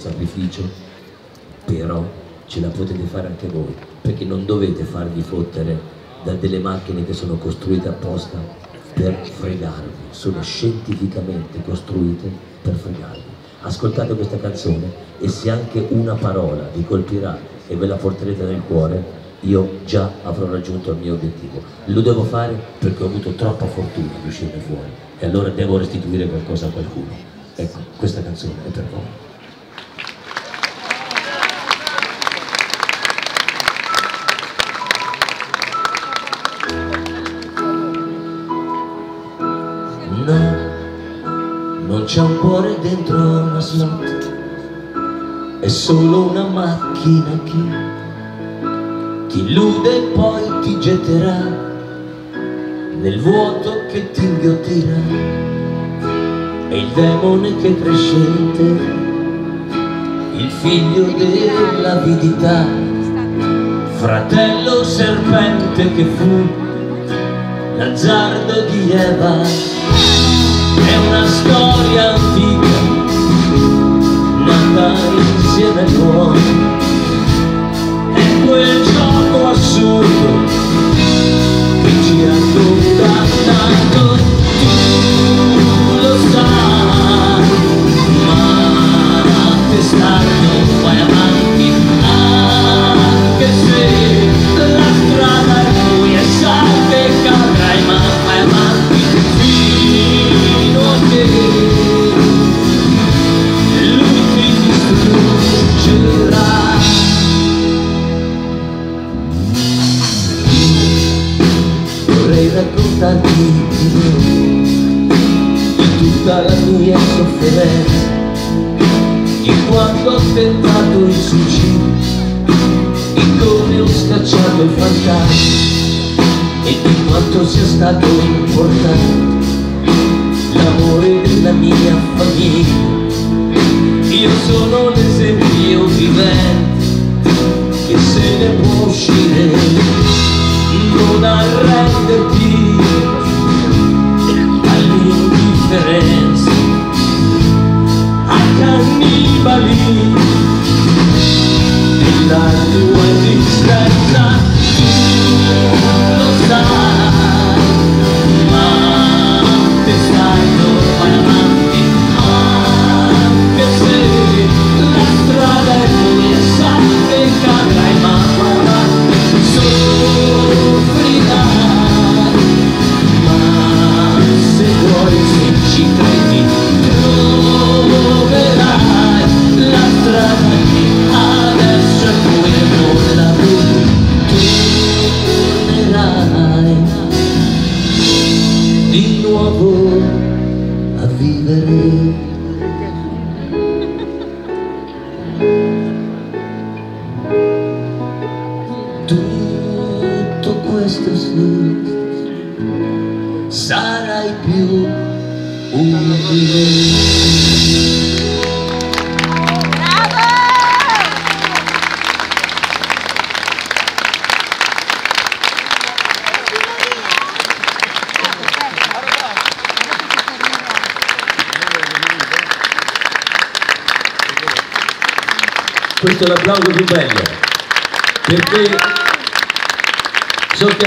sacrificio, però ce la potete fare anche voi, perché non dovete farvi fottere da delle macchine che sono costruite apposta per fregarvi, sono scientificamente costruite per fregarvi. Ascoltate questa canzone e se anche una parola vi colpirà e ve la porterete nel cuore, io già avrò raggiunto il mio obiettivo. Lo devo fare perché ho avuto troppa fortuna di uscirne fuori e allora devo restituire qualcosa a qualcuno. Ecco, questa canzone è per voi. C'è un cuore dentro una slot, è solo una macchina che ti illude e poi ti getterà. Nel vuoto che ti inghiottirà. È il demone che crescente, il figlio dell'avidità, fratello serpente che fu l'azzardo di Eva una storia di noi di tutta la mia sofferenza. Di quando ho tentato il suicidio di come ho scacciato il fantasma e di quanto sia stato importante di nuovo a vivere. Tutto questo sì sarai più umile questo è l'applauso più bello perché so che